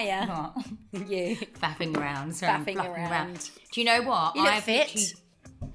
Hiya. You. faffing around, so I'm Faffing around. Do you know what? You look I've fit. literally-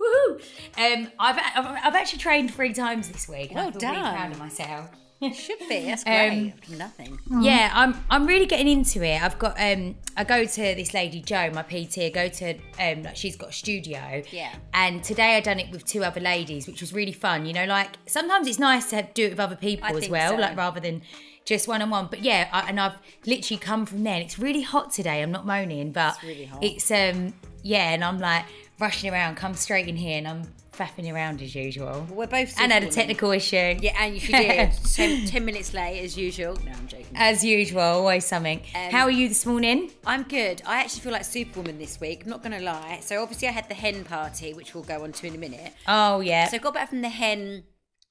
Woohoo! Um, I've, I've I've actually trained three times this week. Well feel really done. proud of myself. Should be. That's Um, great. Nothing. Yeah, I'm I'm really getting into it. I've got um I go to this lady Joe, my PT, I go to um like she's got a studio. Yeah. And today I done it with two other ladies, which was really fun. You know, like sometimes it's nice to do it with other people I as think well, so. like rather than just one on one. But yeah, I, and I've literally come from there. And it's really hot today. I'm not moaning, but It's really hot. It's um yeah, and I'm like rushing around, come straight in here, and I'm faffing around as usual. We're both And had a technical issue. Yeah, and you did. ten, ten minutes late as usual. No, I'm joking. As usual, always something. Um, How are you this morning? I'm good. I actually feel like Superwoman this week. I'm not going to lie. So obviously I had the hen party, which we'll go on to in a minute. Oh yeah. So I got back from the hen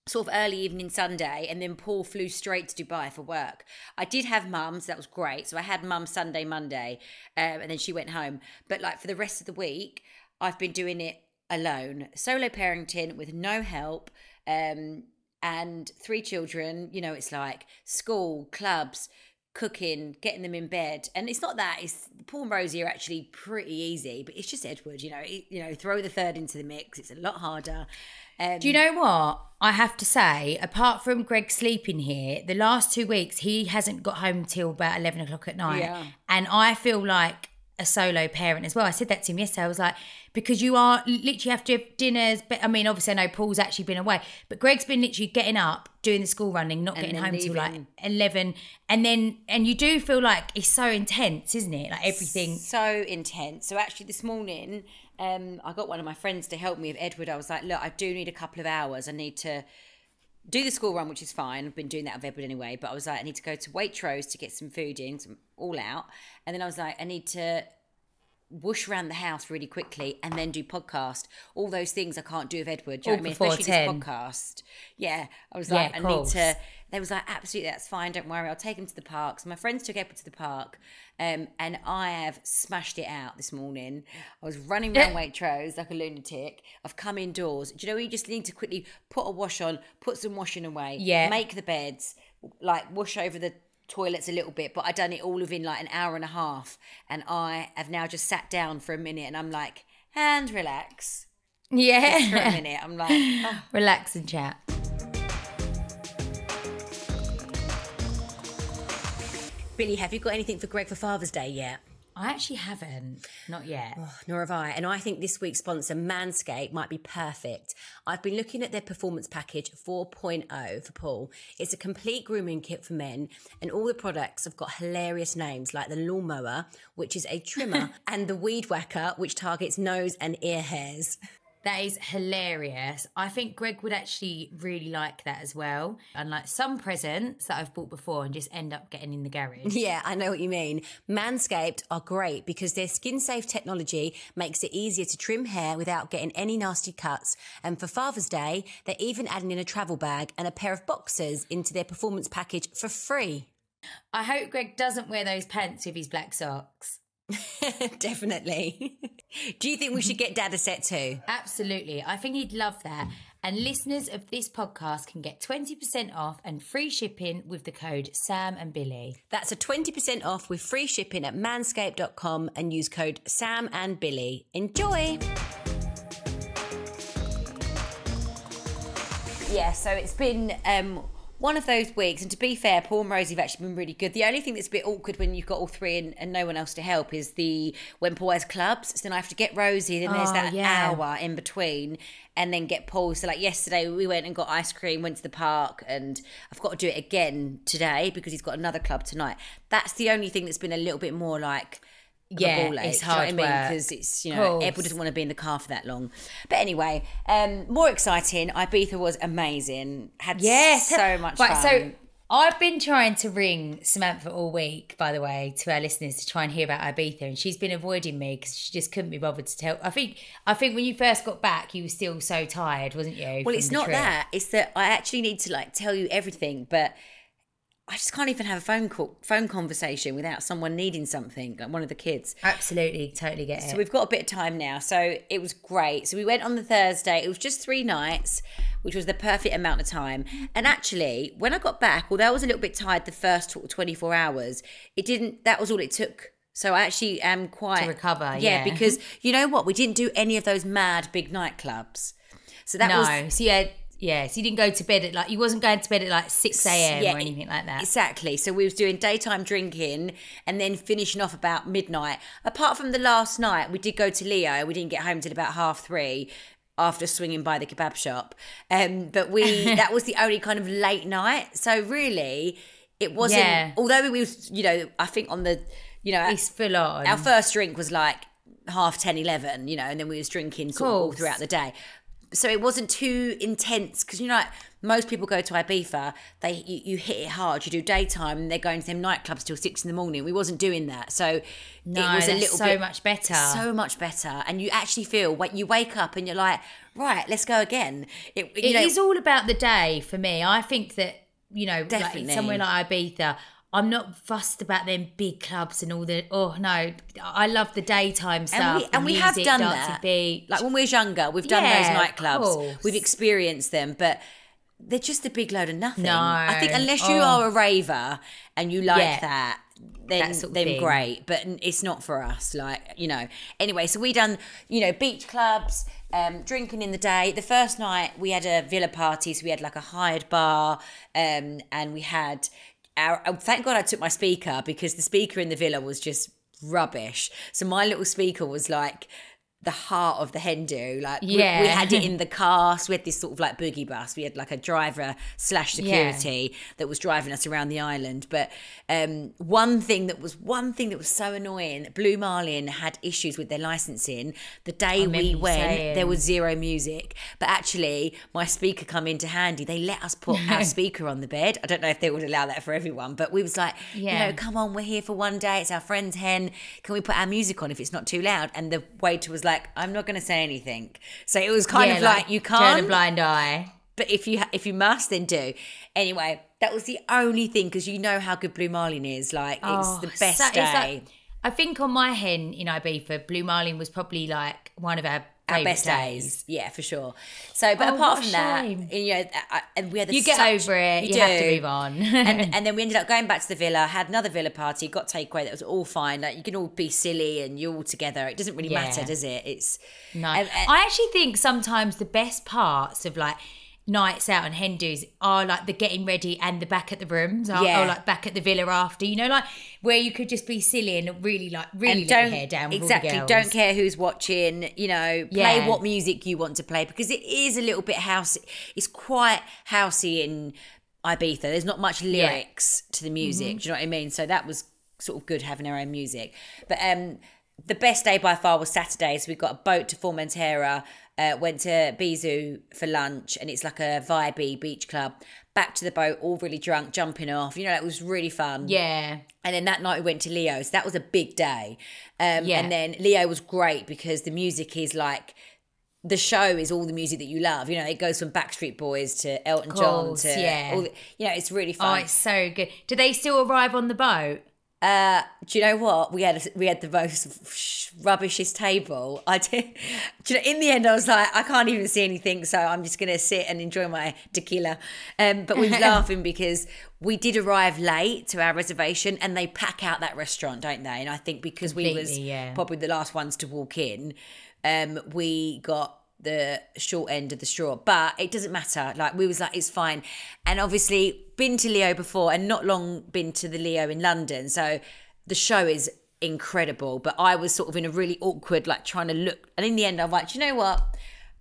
sort of early evening Sunday, and then Paul flew straight to Dubai for work. I did have mum, so that was great. So I had mum Sunday, Monday, um, and then she went home. But like for the rest of the week, I've been doing it alone, solo parenting with no help. Um, and three children, you know, it's like school, clubs, cooking, getting them in bed. And it's not that, it's Paul and Rosie are actually pretty easy, but it's just Edward, you know, you know, throw the third into the mix. It's a lot harder. Um, Do you know what? I have to say, apart from Greg sleeping here, the last two weeks he hasn't got home till about eleven o'clock at night, Yeah. and I feel like a solo parent as well. I said that to him yesterday. I was like, because you are literally have to have dinners. But I mean, obviously, I know Paul's actually been away, but Greg's been literally getting up, doing the school running, not getting then home till like eleven, and then and you do feel like it's so intense, isn't it? Like everything. so intense. So actually, this morning, um, I got one of my friends to help me with Edward. I was like, look, I do need a couple of hours. I need to do the school run, which is fine. I've been doing that with Edward anyway. But I was like, I need to go to Waitrose to get some food in, 'cause I'm all out. And then I was like, I need to whoosh around the house really quickly and then do podcast. All those things I can't do with Edward. Do you All know what I mean? Especially 10. this podcast. Yeah. I was like, I need to they was like, absolutely, that's fine. Don't worry. I'll take him to the park. So my friends took Edward to the park, um, and I have smashed it out this morning. I was running around Waitrose like a lunatic. I've come indoors. Do you know where you just need to quickly put a wash on, put some washing away, Yeah. make the beds, like wash over the toilets a little bit. But I done it all within like an hour and a half, and I have now just sat down for a minute, and I'm like, and relax yeah, for a minute. I'm like, oh. relax and chat. Billie, have you got anything for Greg for Father's Day yet? I actually haven't, not yet. Oh, nor have I. And I think this week's sponsor, Manscaped, might be perfect. I've been looking at their performance package 4.0 for Paul. It's a complete grooming kit for men, and all the products have got hilarious names like the lawnmower, which is a trimmer, and the weed whacker, which targets nose and ear hairs. That is hilarious. I think Greg would actually really like that as well. Unlike some presents that I've bought before and just end up getting in the garage. Yeah, I know what you mean. Manscaped are great because their skin safe technology makes it easier to trim hair without getting any nasty cuts. And for Father's Day, they're even adding in a travel bag and a pair of boxers into their performance package for free. I hope Greg doesn't wear those pants with his black socks. Definitely. Do you think we should get Dad a set too? Absolutely. I think he'd love that. And listeners of this podcast can get 20% off and free shipping with the code Sam and Billie. That's a 20% off with free shipping at manscaped.com and use code Sam and Billie. Enjoy! Yeah, so it's been um, one of those weeks, and to be fair, Paul and Rosie have actually been really good. The only thing that's a bit awkward when you've got all three and, and no one else to help is the when Paul has clubs. So then I have to get Rosie, then there's Oh, that yeah. hour in between, and then get Paul. So like yesterday, we went and got ice cream, went to the park, and I've got to do it again today because he's got another club tonight. That's the only thing that's been a little bit more like. Yeah, ball ache, it's do you know hard I mean? Because it's you know. Edward doesn't want to be in the car for that long. But anyway, um, more exciting. Ibiza was amazing. Had Yes. so much right, fun. So I've been trying to ring Samantha all week, by the way, to our listeners to try and hear about Ibiza, and she's been avoiding me because she just couldn't be bothered to tell. I think, I think when you first got back, you were still so tired, wasn't you? well, it's not trip? that. It's that I actually need to like tell you everything, but I just can't even have a phone call, phone conversation without someone needing something, like one of the kids. Absolutely, totally get it. So we've got a bit of time now. So it was great. So we went on the Thursday. It was just three nights, which was the perfect amount of time. And actually, when I got back, although I was a little bit tired the first 24 hours, it didn't, that was all it took. So I actually am quite. To recover, yeah. because you know what? We didn't do any of those mad big nightclubs. So that no, was. so yeah, yeah. So you didn't go to bed at like you wasn't going to bed at like six a.m. Yeah, or anything like that. Exactly. So we was doing daytime drinking and then finishing off about midnight. Apart from the last night, we did go to Lío. We didn't get home till about half three after swinging by the kebab shop. Um, but we that was the only kind of late night. So really, it wasn't. Yeah. Although we was, you know, I think on the, you know, It's full on. our first drink was like half 10 11 you know and then we was drinking sort of all throughout the day so it wasn't too intense because you know like most people go to ibiza they you, you hit it hard you do daytime and they're going to them nightclubs till six in the morning we wasn't doing that so no, it was a little so bit much better. so much better and you actually feel when you wake up and you're like right let's go again it, you It know, is all about the day for me. I think that you know, Definitely. like somewhere like Ibiza, I'm not fussed about them big clubs and all the. Oh no, I love the daytime stuff. and we, and we have done that. beach. Like when we was younger, we've done Yeah, those nightclubs. We've experienced them, but they're just a big load of nothing. No. I think unless you Oh. are a raver and you like Yeah. that, then That then great. But it's not for us. Like you know. Anyway, so we done you know beach clubs. Um, drinking in the day. The first night we had a villa party, so we had like a hired bar, um, and we had our. oh, Thank God I took my speaker because the speaker in the villa was just rubbish. So my little speaker was like the heart of the hen do. Like we- we, had it in the car. So we had this sort of like boogie bus. We had like a driver slash security that was driving us around the island. But um, one thing that was one thing that was so annoying, Blue Marlin had issues with their licensing. The day we went, saying. there was zero music. But actually, my speaker come into handy. They let us put our speaker on the bed. I don't know if they would allow that for everyone, but we was like, Yeah. you know, come on, we're here for one day. It's our friend's hen. Can we put our music on if it's not too loud? And the waiter was like, I'm not going to say anything. So it was kind Yeah, of like, you can't, turn a blind eye. but if you ha- if you must, then do. Anyway, that was the only thing because you know how good Blue Marlin is. Like it's Oh, the best so- it's day. like- I think on my hen in Ibiza, Blue Marlin was probably like one of our, our best days. Yeah, for sure. So, but Oh, apart from that, shame. you know, I- and we had You get such- over it. You, have to move on. and, and then we ended up going back to the villa, had another villa party, got takeaway. That was all fine. Like you can all be silly and you're all together. It doesn't really Yeah. matter, does it? It's No, I actually think sometimes the best parts of like nights out and hen dos are like the getting ready and the back at the rooms, or, Yeah. or like back at the villa after. You know, like where you could just be silly and really like really and don't hair down. Exactly all the girls. don't care who's watching you know play Yeah. what music you want to play because it is a little bit house it's quite housey in ibiza there's not much lyrics to the music Mm-hmm. do you know what i mean so that was sort of good having our own music but um the best day by far was saturday so we got a boat to formentera uh, went to bizu for lunch and it's like a vibey beach club back to the boat all really drunk jumping off you know it was really fun Yeah, and then that night we went to Lío's. That was a big day. Um, Yeah. And then Leo was great because the music is like, the show is all the music that you love. You know, it goes from Backstreet Boys to Elton Course, John to, yeah. all the, you know, it's really oh, fun. it's so good. Do they still arrive on the boat? Uh, do you know what? We had we had the most sh- rubbishest table. I did. Do you know, in the end, I was like, I can't even see anything, so I'm just gonna sit and enjoy my tequila. Um, but we was laughing because we did arrive late to our reservation, and they pack out that restaurant, don't they? And I think because we was yeah. probably the last ones to walk in, um, we got the short end of the straw but it doesn't matter. Like we was like it's fine. And obviously been to Lío before and not long been to the Lío in london. So the show is incredible but i was sort of in a really awkward like trying to look. And in the end i'm like you know what?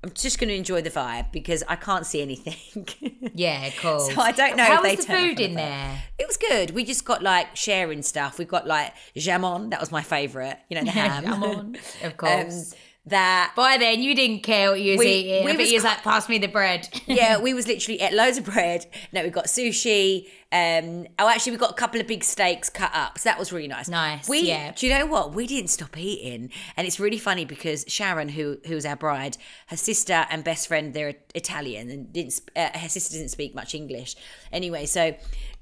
I'm just going to enjoy the vibe because i can't see anything. Yeah, cool. So I don't know How if they was the food in the there? it was good. We just got like sharing stuff. We got like jamon. That was my favorite you know the ham. Come on, of um, course. That By then, you didn't care what you was We- eating. we I was you was like, pass me the bread. yeah, we was literally ate loads of bread. No, we got sushi. Um, oh, actually, we got a couple of big steaks cut up, so that was really nice. Nice, We, yeah. Do you know what? We didn't stop eating, and it's really funny because Sharon, who who was our bride, her sister and best friend, they're Italian, and didn't uh, her sister didn't speak much English. Anyway, so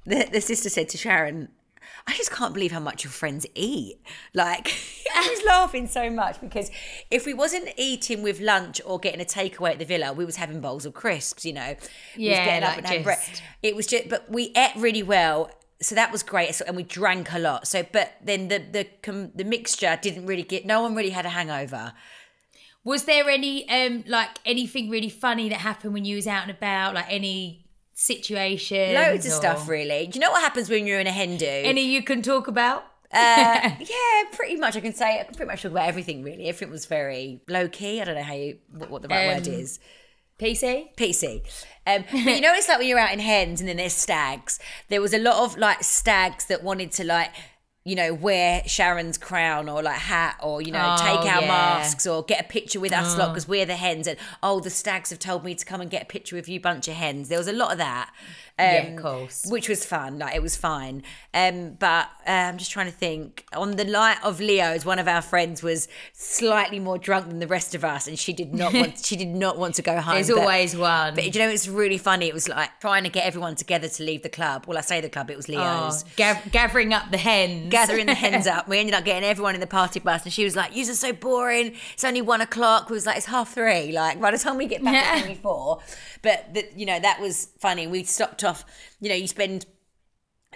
the the sister said to Sharon. I just can't believe how much your friends eat. Like, I was laughing so much because if we wasn't eating with lunch or getting a takeaway at the villa, we was having bowls of crisps, you know. We Yeah, like just- It was just, but we ate really well. So that was great. So, and we drank a lot. So, but then the the the mixture didn't really get. No one really had a hangover. Was there any um like anything really funny that happened when you was out and about? Like any situation? Loads of stuff, really. Do you know what happens when you're in a hen do? Any you can talk about? Uh, yeah, pretty much. I can say I can pretty much talk about everything. Really, everything was very low key. I don't know how you what, what the right word Um, is. PC? PC. Um, but you know, it's like when you're out in hens and then there's stags. There was a lot of like stags that wanted to like, you know, wear Sharon's crown or like hat or you know, Oh, take our yeah. masks or get a picture with us lot oh. because we're the hens. And oh, the stags have told me to come and get a picture with you, bunch of hens. There was a lot of that. Um, Yeah, of course. Which was fun. Like it was fine. Um, but uh, I'm just trying to think. On the night of Lío's, one of our friends was slightly more drunk than the rest of us, and she did not want. she did not want to go home. There's but- always one. but you know, it's really funny. It was like trying to get everyone together to leave the club. Well, I say the club, it was Oh, Lío's. gathering up the hens. Gathering the hens up. We ended up getting everyone in the party bus, and she was like, "Yous are so boring. It's only one o'clock." We was like, "It's half three. Like by the time we get back, Yeah. it's only four. But the, you know, that was funny. We stopped off. You know, you spend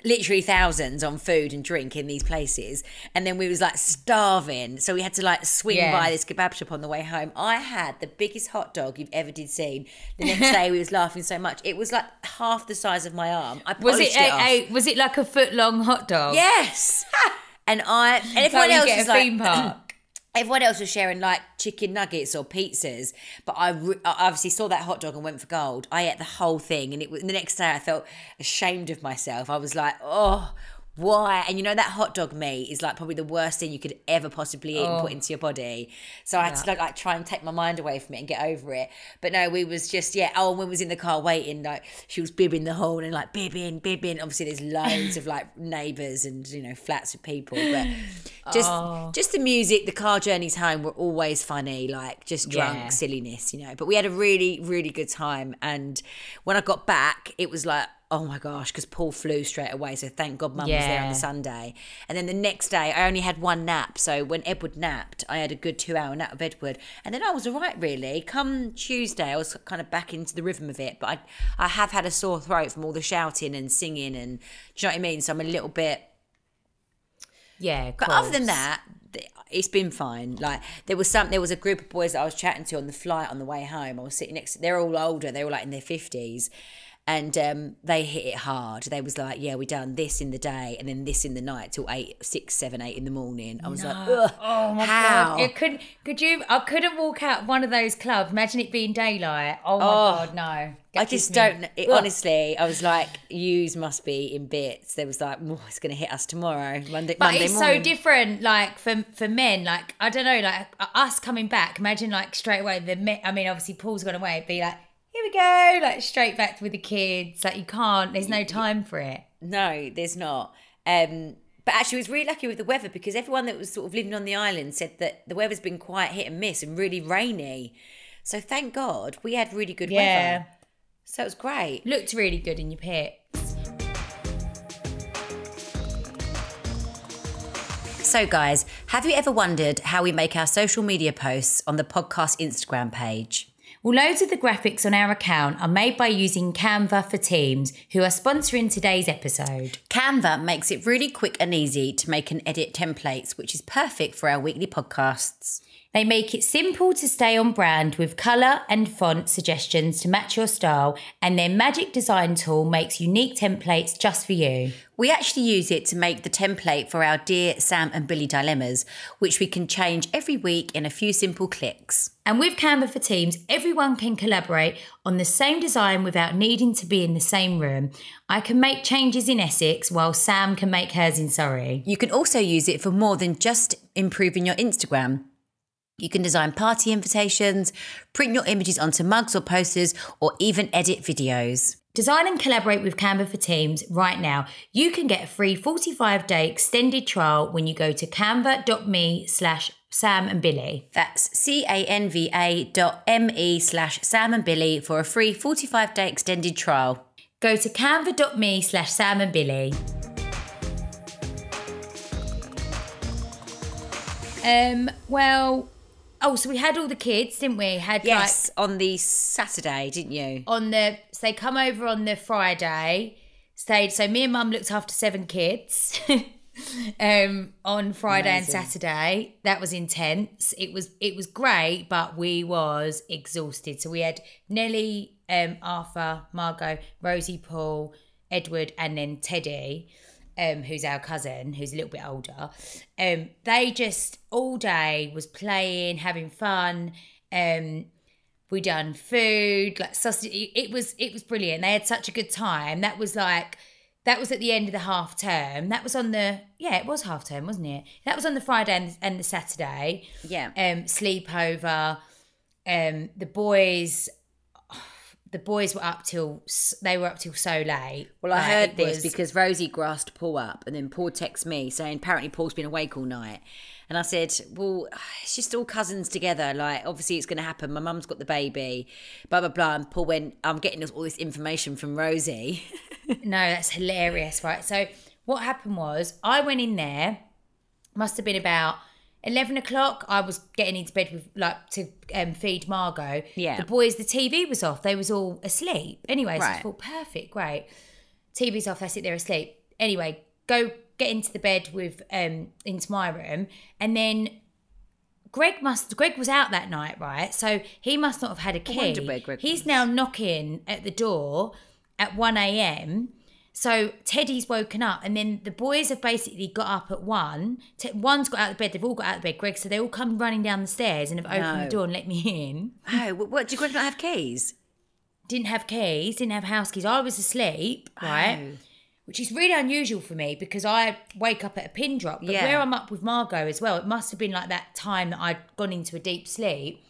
literally thousands on food and drink in these places and then we was like starving so we had to like swing Yeah. by this kebab shop on the way home i had the biggest hot dog you've ever did seen the next day we was laughing so much it was like half the size of my arm i Was it, it, a, a- was it like a foot long hot dog? yes and i and everyone else was like theme park. Everyone else was sharing like chicken nuggets or pizzas, but I, re- I obviously saw that hot dog and went for gold. I ate the whole thing, and it was the next day I felt ashamed of myself. I was like, oh, why? And you know that hot dog meat is like probably the worst thing you could ever possibly eat and put oh. into your body. So I had to like, like try and take my mind away from it and get over it. But no, we was just yeah. Oh, and when was in the car waiting, like she was bibbing the horn and like bibbing, bibbing. Obviously, there's loads of like neighbours and you know flats of people, but just Oh. just the music, the car journeys home were always funny, like just drunk Yeah. silliness, you know. But we had a really, really good time. And when I got back, it was like, oh my gosh, because Paul flew straight away. So thank God mum was there on the Sunday. And then the next day, I only had one nap. So when Edward napped, I had a good two hour nap of Edward. And then I was all right, really. Come Tuesday, I was kind of back into the rhythm of it. But I, I have had a sore throat from all the shouting and singing. And do you know what I mean? So I'm a little bit Yeah. but other than that, it's been fine. Like there was some, there was a group of boys that I was chatting to on the flight on the way home. I was sitting next. To they're all older. They were like in their fifties, and um, they hit it hard. They was like, "Yeah, we done this in the day, and then this in the night till eight, six, seven, eight in the morning." I was like, Ugh, Oh my how? god! It couldn't? could you? I couldn't walk out one of those clubs. Imagine it being daylight. Oh my Oh. god, no! I just don't. It, honestly, I was like, "Yous must be in bits." There was like, oh, "It's going to hit us tomorrow, Monday, But Monday it's morning." so different, like for for men. Like I don't know, like us coming back. Imagine like straight away the. Me- I mean, obviously Paul's gone away. It'd be like, here we go, like straight back with the kids. Like you can't. There's no time for it. No, there's not. Um, but actually, I was really lucky with the weather because everyone that was sort of living on the island said that the weather's been quite hit and miss and really rainy. So thank God we had really good Yeah. weather. So it was great. Looked really good in your pics. So, guys, have you ever wondered how we make our social media posts on the podcast Instagram page? Well, loads of the graphics on our account are made by using Canva for Teams, who are sponsoring today's episode. Canva makes it really quick and easy to make and edit templates, which is perfect for our weekly podcasts. They make it simple to stay on brand with colour and font suggestions to match your style, and their magic design tool makes unique templates just for you. We actually use it to make the template for our Dear Sam and Billie dilemmas, which we can change every week in a few simple clicks. And with Canva for Teams, everyone can collaborate on the same design without needing to be in the same room. I can make changes in Essex while Sam can make hers in Surrey. You can also use it for more than just improving your Instagram. You can design party invitations, print your images onto mugs or posters, or even edit videos. Design and collaborate with Canva for Teams right now. You can get a free 45 day extended trial when you go to canva.me slash Sam and Billie. That's C-A-N-V-A dot M-E slash Sam and Billie for a free 45 day extended trial. Go to canva.me slash Sam and Billie. Um, well, oh, so we had all the kids, didn't we? Had Yes, on the Saturday, didn't you? on the, so they come over on the Friday, stayed, so me and mum looked after seven kids. um on Friday Amazing. and Saturday that was intense it was it was great but we was exhausted so we had Nelly um Arthur Margot Rosie Paul Edward and then Teddy um, who's our cousin, who's a little bit older, um, they just all day was playing, having fun. Um, we done food, like sausage. It was it was brilliant. They had such a good time. That was like that was at the end of the half term. That was on the yeah, it was half term, wasn't it? That was on the Friday and, and the Saturday. Yeah. Um, sleepover. Um, the boys. The boys were up till they were up till so late. Well, I Like, heard this because Rosie grassed Paul up, and then Paul texts me saying apparently Paul's been awake all night. And I said, "Well, it's just all cousins together. Like, obviously, it's going to happen. My mum's got the baby, blah blah blah." And Paul went, "I'm getting all this information from Rosie." No, that's hilarious, right? So what happened was I went in there, must have been about eleven o'clock. I was getting into bed with like to um, feed Margot. Yeah. The boys, the TV was off. They was all asleep. Anyway, so I Right. thought perfect, great. TV's off. They sit there asleep. Anyway, go get into the bed with um into my room, and then. Greg must. Greg was out that night, right? So he must not have had a key. wonder where Greg He's was. now knocking at the door at one a.m. So Teddy's woken up, and then the boys have basically got up at one. Te- one's got out of bed. They've all got out of bed. Greg, so they all come running down the stairs and have opened No. the door and let me in. oh, what? Do you not have keys? Didn't have keys. Didn't have house keys. I was asleep, oh. right? Oh. Which is really unusual for me because I wake up at a pin drop. But Yeah. where I'm up with Margot as well, it must have been like that time that I'd gone into a deep sleep.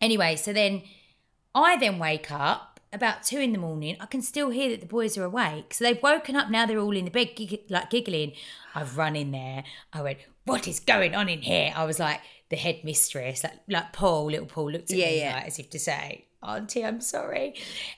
Anyway, so then I then wake up about two in the morning. I can still hear that the boys are awake. So they've woken up now. They're all in the bed, gig- like giggling. I've run in there. I went, "What is going on in here?" I was like the head mistress, like like Paul, little Paul looked at Yeah, me yeah. like, as if to say, Auntie, I'm sorry.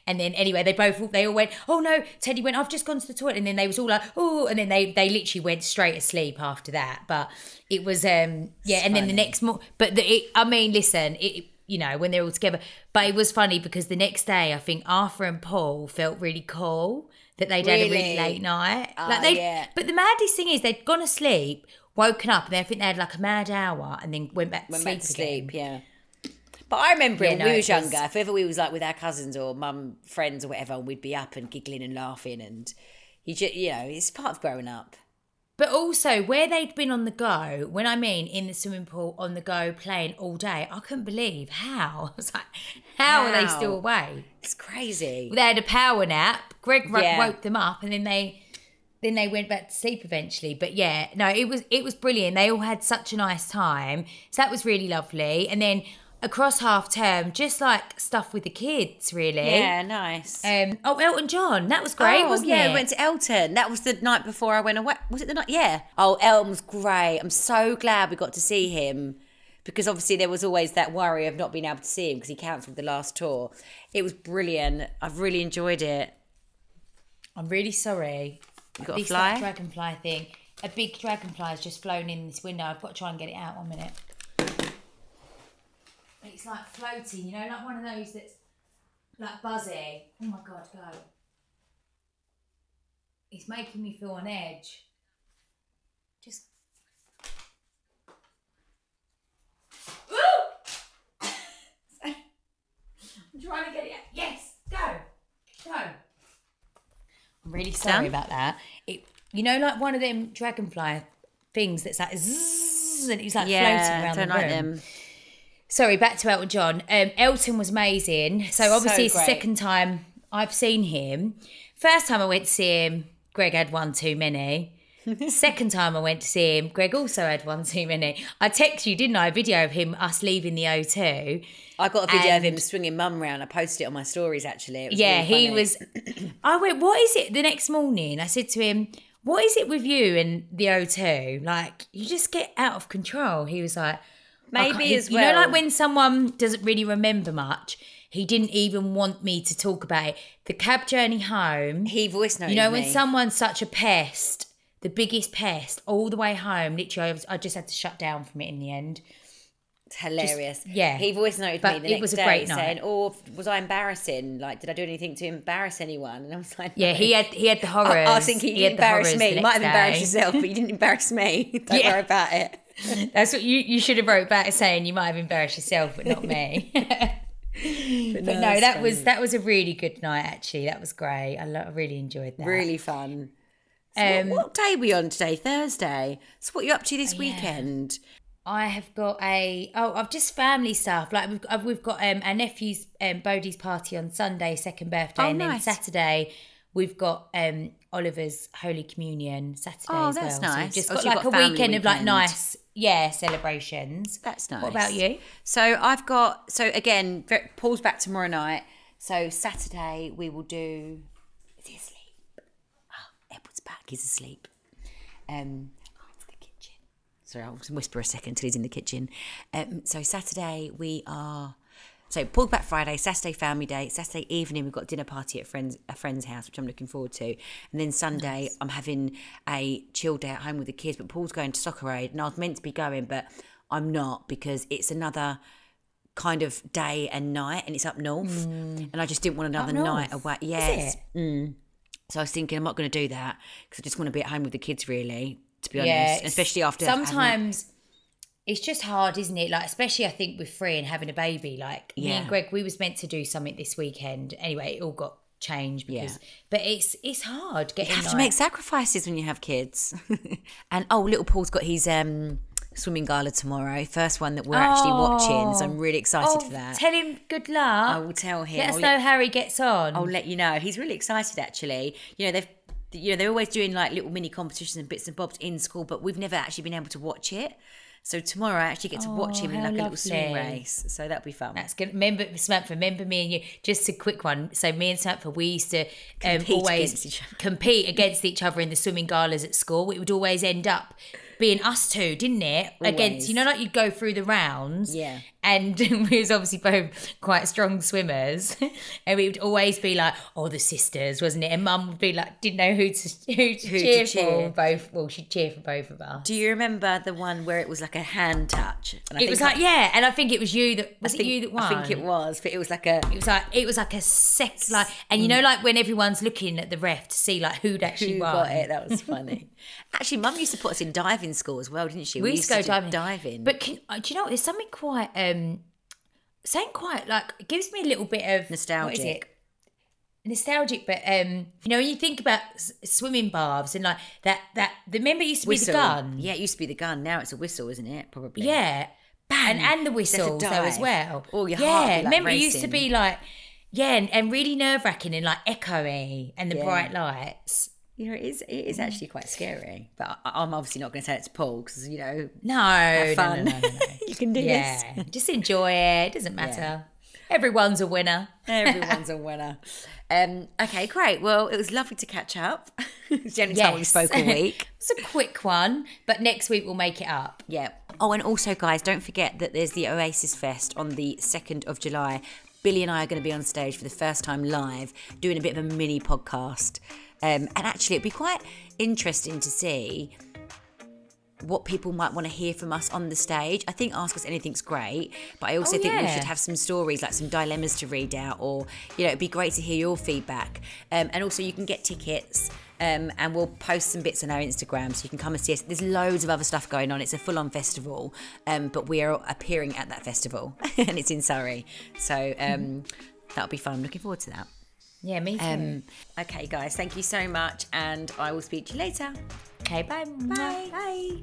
And then anyway, they both they all went, Oh no, Teddy went, I've just gone to the toilet. And then they was all like, Oh, and then they they literally went straight asleep after that. But it was um yeah, and then the next morning but the, it, I mean, listen, it you know, when they're all together. But it was funny because the next day I think Arthur and Paul felt really cool that they'd had a really Really? late night. Ah, like they yeah. but the maddest thing is they'd gone to sleep, woken up, and then I think they had like a mad hour and then went back to Went sleep back to sleep, yeah. But I remember Yeah, when no, we was- younger, if ever we was like with our cousins or mum friends or whatever, and we'd be up and giggling and laughing, and you just, you know, it's part of growing up. But also, where they'd been on the go, when I mean in the swimming pool on the go playing all day, I couldn't believe how. I was like, how, are they still awake? It's crazy. They had a power nap. Greg Yeah. woke them up, and then they then they went back to sleep eventually. But yeah, no, it was it was brilliant. They all had such a nice time, so that was really lovely. And then across half term, just like stuff with the kids, really. Yeah, nice. Um. Oh, Elton John, that was great, oh, wasn't yeah, it? we went to Elton. That was the night before I went away. Was it the night? Yeah. Oh, Elton was great. I'm so glad we got to see him because obviously there was always that worry of not being able to see him because he cancelled the last tour. It was brilliant. I've really enjoyed it. I'm really sorry. You got a This fly? dragonfly thing. A big dragonfly has just flown in this window. I've got to try and get it out. One minute. It's like floating, you know, like one of those that's like buzzy. Oh my god, go. It's making me feel on edge. Just. Ooh! I'm trying to get it out. Yes, go, go. I'm really sorry Down? about that. It, you know, like one of them dragonfly things that's like zzz, and it's like floating around don't the like room. them. Sorry, back to Elton John. Um, Elton was amazing. So obviously it's the second time I've seen him. First time I went to see him, Greg had one too many. Second time I went to see him, Greg also had one too many. I texted you, didn't I? A video of him us leaving the O2. I got a video of him swinging mum round. I posted it on my stories actually. It was Yeah, really he was. I went, what is it the next morning? I said to him, what is it with you and the O2? Like, you just get out of control. He was like, Maybe as You know, like when someone doesn't really remember much, he didn't even want me to talk about it. The cab journey home, He voice noted you know, when me. someone's such a pest, the biggest pest, all the way home, literally, I, was, I just had to shut down from it in the end. It's hilarious. yeah. He voice noted But me the it next was a day great night. saying, "Oh, was I embarrassing? Like, did I do anything to embarrass anyone?" And I was like, Yeah, "No." he had he had the horror." I, I was thinking He you had the embarrassed me. You might have embarrassed yourself, but you didn't embarrass me. Don't Yeah. worry about it. That's what you you should have wrote back saying you might have embarrassed yourself, but not me. but no, it's that was that was a really good night. Actually, that was great. I, lo- I really enjoyed that. Really fun. So Um, what, what day are we on today? Thursday. So what are you up to this weekend? I have got a oh I've just family stuff like we've I've, we've got um our nephew's um Bodie's party on Sunday second birthday Oh, and then. Saturday we've got um Oliver's Holy Communion Saturday Oh, as that's well. So nice. we've just Oh, got so like got a family weekend, of like nice yeah celebrations. That's nice. What about you? So I've got so again, Paul's back tomorrow night. So Saturday we will do. Is he asleep? Oh, Edward's back. He's asleep. Um, oh, it's the kitchen. Sorry, I'll whisper a second till he's in the kitchen. Um, so Saturday we are. So Paul's back Friday, Saturday family day. Saturday evening we've got dinner party at friends a friend's house, which I'm looking forward to. And then Sunday I'm having a chill day at home with the kids. But Paul's going to soccer aid, and I was meant to be going, but I'm not because it's another kind of day and night, and it's up north, mm. and I just didn't want another night away. Yes, it? Mm. so I was thinking I'm not going to do that because I just want to be at home with the kids, really. To be honest, especially after sometimes it's just hard, isn't it? Like especially I think with Free and having a baby. Like me Yeah. and Greg, we was meant to do something this weekend. Anyway, it all got changed because. But it's it's hard getting. you have to like- make sacrifices when you have kids. and oh, little Paul's got his um, swimming gala tomorrow, first one that we're actually watching. So I'm really excited Oh, for that. tell him good luck. I will tell him. Let us I'll know how he gets on. I'll let you know. He's really excited actually. You know, they've you know, they're always doing like little mini competitions and bits and bobs in school, but we've never actually been able to watch it. So tomorrow I actually get to watch Oh, him in like a little swimming race. So that'll be fun. That's good. Remember, Samantha, remember me and you, just a quick one. So, me and Samantha, we used to um, Compete always against compete against each other in the swimming galas at school. It would always end up being us two, didn't it? Against, you know, like you'd go through the rounds. Yeah. And we was obviously both quite strong swimmers. and we would always be like, oh, the sisters, wasn't it? And mum would be like, didn't know who to, who to Who to cheer cheer. for. Both, well, she'd cheer for both of us. Do you remember the one where it was like a hand touch? And I it was like, I- yeah. And I think it was you that, was I think, it you that won? I think it was, but it was like a It was like it was like a sec like, and you know, like when everyone's looking at the ref to see like who'd actually who won. got it. That was funny. Actually, Mum used to put us in diving school as well, didn't she? We used to go diving. diving. But can, uh, do you know what? There's something quite, um, something quite like it gives me a little bit of What is Nostalgic. it? Nostalgic, but um, you know, when you think about s- swimming baths and like that, that the remember it used to whistle. be the gun, Yeah, it used to be the gun. Now it's a whistle, isn't it? Probably. yeah, and and the whistle though as dive. well. Or your yeah, heart would be, like, remember it used to racing. be like. Yeah, and, and really nerve wracking and like echoey and the Yeah. bright lights. You know, it is, it is actually quite scary. But I, I'm obviously not going to tell it to Paul because, you know, No, fun. no, no, no, you can do Yeah, this. just enjoy it. It doesn't matter. Everyone's a winner. Everyone's a winner. Um, okay, great. Well, it was lovely to catch up. it's the only time we spoke a week. It's a quick one, but next week we'll make it up. Yeah. Oh, and also, guys, don't forget that there's the Oasis Fest on the 2nd of July. Billie and I are going to be on stage for the first time live, doing a bit of a mini podcast. Um, and actually, it'd be quite interesting to see what people might want to hear from us on the stage. I think Ask Us Anything's great, but I also Oh, think we should have some stories, like some dilemmas to read out, or, you know, it'd be great to hear your feedback. Um, and also, you can get tickets. Um, and we'll post some bits on our Instagram so you can come and see us. There's loads of other stuff going on. It's a full on festival, um, but we are appearing at that festival and it's in Surrey. So um, that'll be fun. I'm looking forward to that. Yeah, me too. Um, okay, guys, thank you so much, and I will speak to you later. okay, bye. Bye. Bye.